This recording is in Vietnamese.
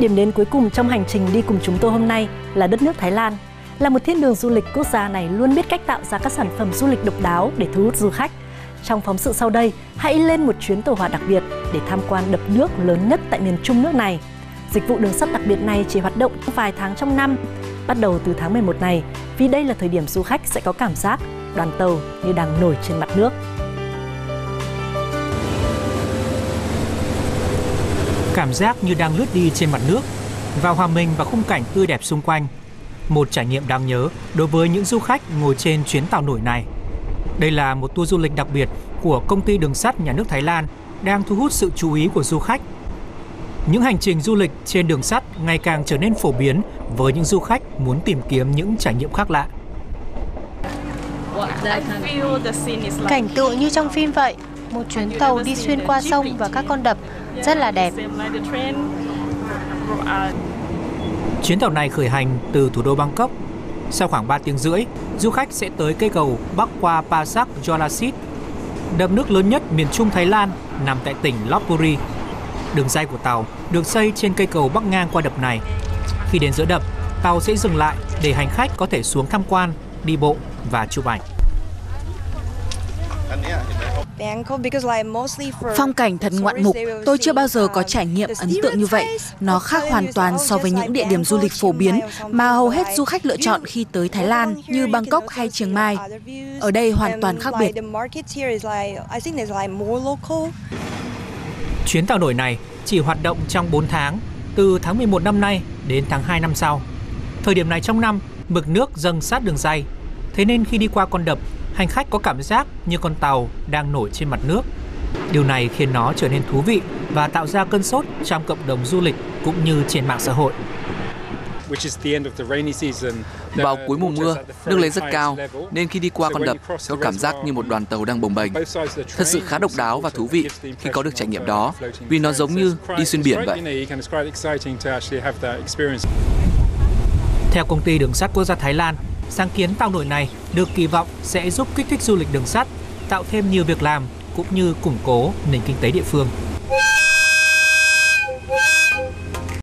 Điểm đến cuối cùng trong hành trình đi cùng chúng tôi hôm nay là đất nước Thái Lan. Là một thiên đường du lịch, quốc gia này luôn biết cách tạo ra các sản phẩm du lịch độc đáo để thu hút du khách. Trong phóng sự sau đây, hãy lên một chuyến tàu hỏa đặc biệt để tham quan đập nước lớn nhất tại miền Trung nước này. Dịch vụ đường sắt đặc biệt này chỉ hoạt động vài tháng trong năm, bắt đầu từ tháng 11 này, vì đây là thời điểm du khách sẽ có cảm giác đoàn tàu như đang nổi trên mặt nước. Cảm giác như đang lướt đi trên mặt nước và hòa mình vào khung cảnh tươi đẹp xung quanh. Một trải nghiệm đáng nhớ đối với những du khách ngồi trên chuyến tàu nổi này. Đây là một tour du lịch đặc biệt của công ty đường sắt nhà nước Thái Lan đang thu hút sự chú ý của du khách. Những hành trình du lịch trên đường sắt ngày càng trở nên phổ biến với những du khách muốn tìm kiếm những trải nghiệm khác lạ. Cảnh tượng như trong phim vậy, một chuyến tàu đi xuyên qua sông và các con đập rất là đẹp. Chuyến tàu này khởi hành từ thủ đô Bangkok. Sau khoảng 3 tiếng rưỡi, du khách sẽ tới cây cầu bắc qua Pasak Jolasit, đập nước lớn nhất miền Trung Thái Lan nằm tại tỉnh Lopburi. Đường dây của tàu được xây trên cây cầu bắc ngang qua đập này. Khi đến giữa đập, tàu sẽ dừng lại để hành khách có thể xuống tham quan, đi bộ và chụp ảnh. Phong cảnh thật ngoạn mục, tôi chưa bao giờ có trải nghiệm ấn tượng như vậy. Nó khác hoàn toàn so với những địa điểm du lịch phổ biến mà hầu hết du khách lựa chọn khi tới Thái Lan như Bangkok hay Chiang Mai. Ở đây hoàn toàn khác biệt. Chuyến tàu nổi này chỉ hoạt động trong 4 tháng, từ tháng 11 năm nay đến tháng 2 năm sau. Thời điểm này trong năm, mực nước dâng sát đường dây. Thế nên khi đi qua con đập, hành khách có cảm giác như con tàu đang nổi trên mặt nước. Điều này khiến nó trở nên thú vị và tạo ra cơn sốt trong cộng đồng du lịch cũng như trên mạng xã hội. Vào cuối mùa mưa, nước lên rất cao, nên khi đi qua con đập, có cảm giác như một đoàn tàu đang bồng bềnh. Thật sự khá độc đáo và thú vị khi có được trải nghiệm đó, vì nó giống như đi xuyên biển vậy. Theo công ty đường sắt quốc gia Thái Lan, sáng kiến tàu nổi này được kỳ vọng sẽ giúp kích thích du lịch đường sắt, tạo thêm nhiều việc làm cũng như củng cố nền kinh tế địa phương.